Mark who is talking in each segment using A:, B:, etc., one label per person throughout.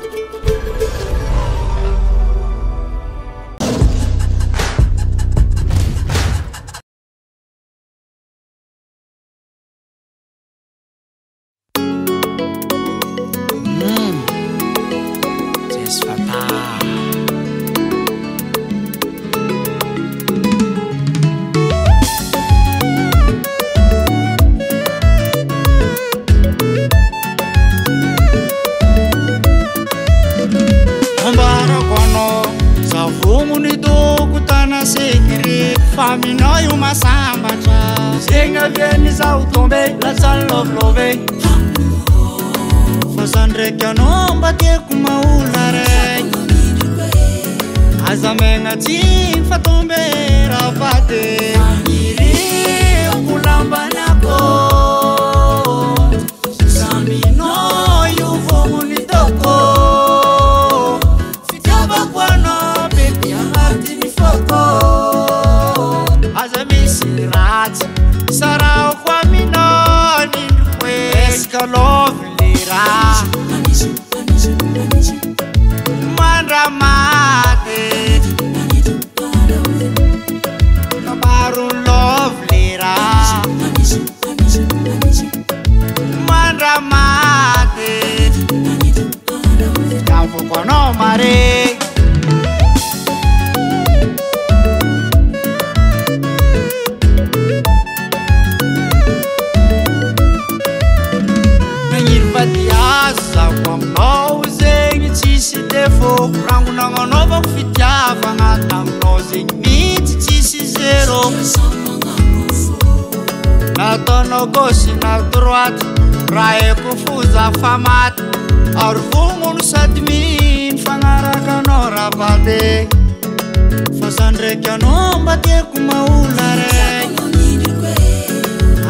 A: Thank you. faminao io masambatra zegny avyany zao tombé lasanylo tôbe fa zanydraiky anao mba tiako maola rany azamenatsyy fatombé love lera mandramate nabarun love lera mandramate tavokonomare fôkoranonaanaovako fitiavagna taminao zegny mitsy tsisy zero nataonao gosina droate raha haiko fozafamaty aryvomono sady mi nyfanarakanao rahavade fa zandraiky anao mba tyaiko maola raky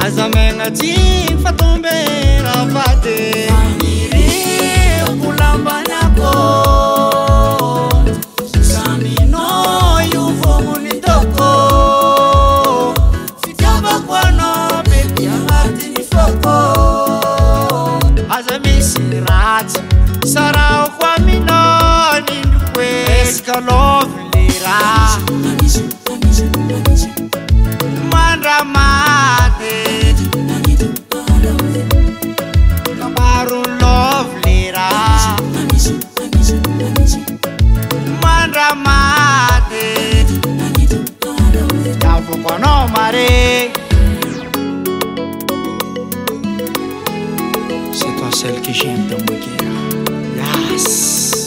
A: azamagnatsy fatombe raavade love secolo finirà Mandramate Caparullo finirà Mandramate Davo con omare C'est toi celle que j'aime dans mon cœur Yes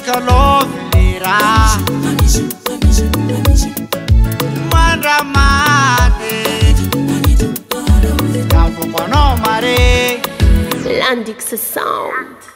A: καλόδληρά μανραμάτε ταποπονoμαρe lάντiξε sound